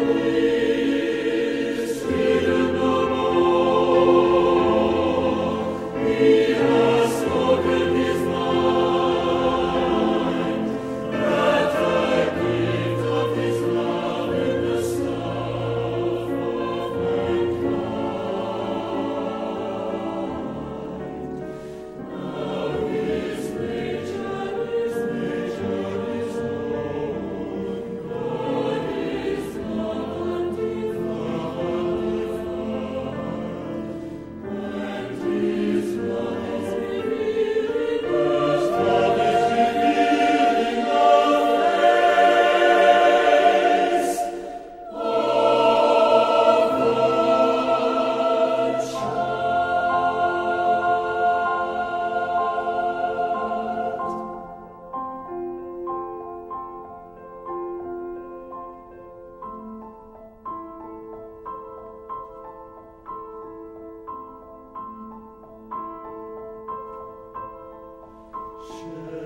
Música Amen.